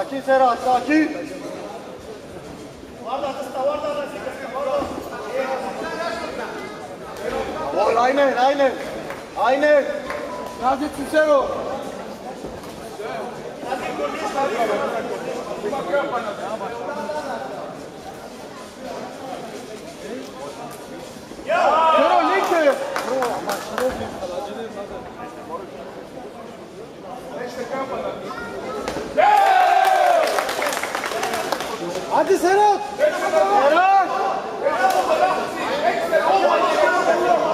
Aqui será, está aqui. Guarda, está, guarda, guarda. Bola, Aynen, Aynen. Aynen. Nazlı Tüseroğlu. Şenol Linke. Hadi Serhat. Serhat. Ekstra olmadı.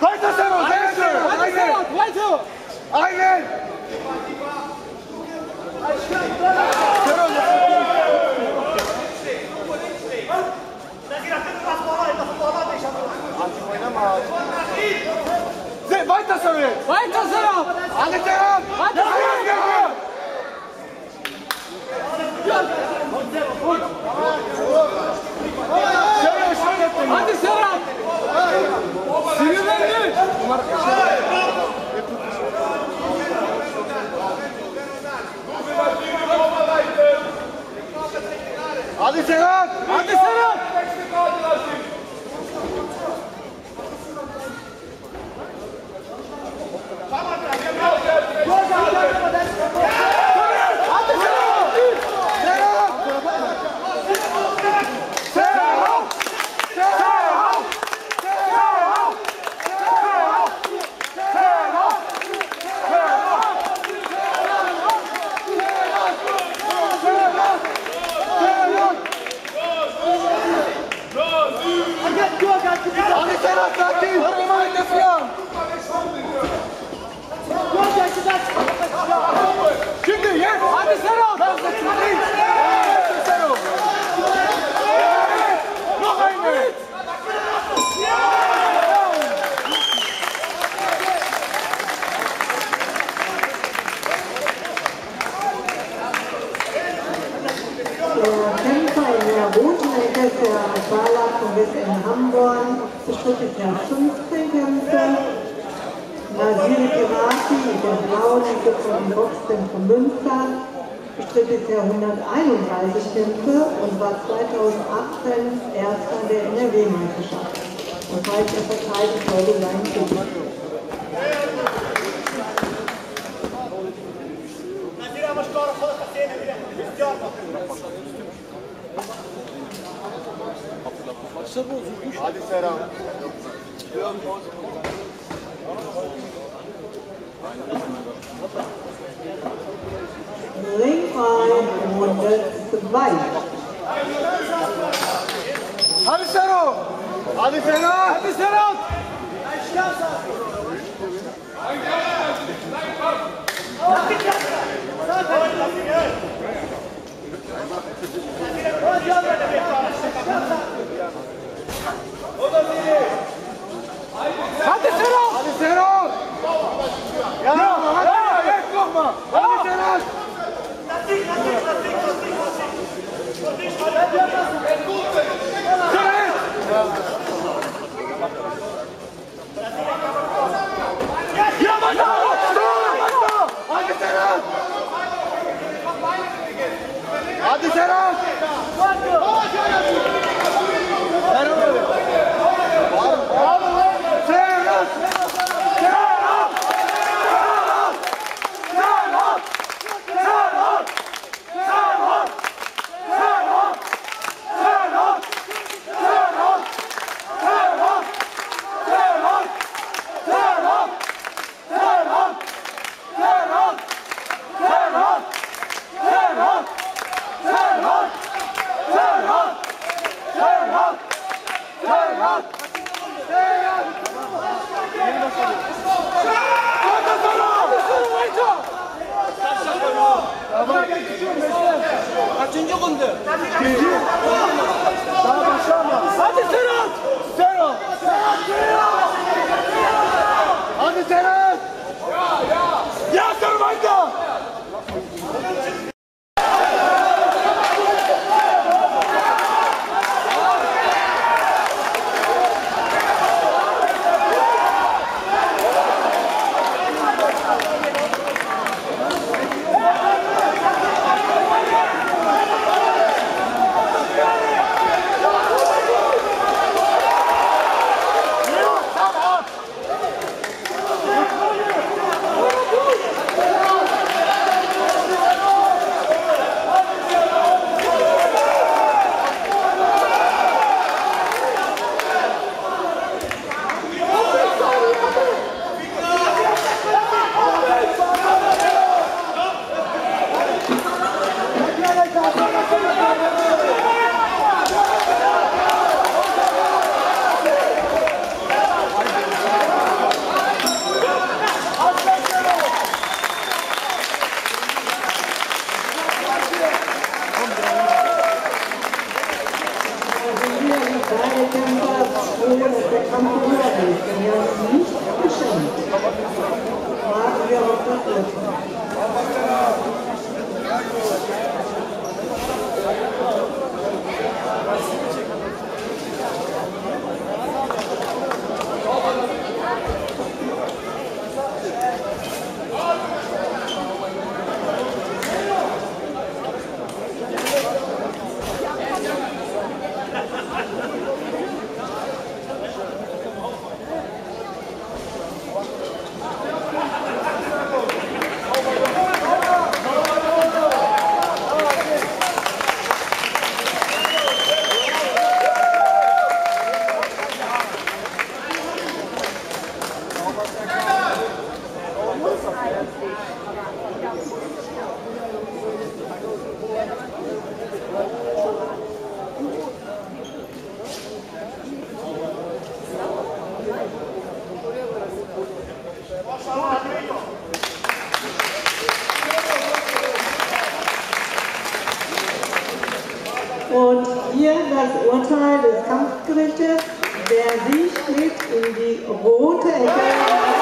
Right to Vai, right Vai, seven, Vai, to Vai, right Vai, Island! Vai Tassavet! Vai Tassavet! Vai, Tassavet! Hadi Serhat. Hadi Serhat. Hamburg erste Schritt im Jahr 15 Kämpfe. Nasir Girati mit der blauen Ecke Boxen von Münster bestritt bisher 131 Kämpfe und war 2018 Erster der NRW-Meisterschaft. Das heißt, er verteidigt heute seinen Titel. Nasir, aber Baksa bozulmuş. Hadi selam. Hadi Serap! Hadi Serap! Hadi Serap! Hadi Serap! Hadi Serhat! Hadi Serhat! Ya, ya, hadi, hadi, hadi, korkma! Hadi Serhat! Lastik, lastik, lastik, lastik, lastik! Serhat! Yavaş ol! Hadi Serhat! Hadi Serhat! Hadi Serhat! Turn up! Kaçıncı kundu? Nabi aşağı mı? Eita, Und hier das Urteil des Kampfgerichtes. Wer sich steht in die rote Ecke.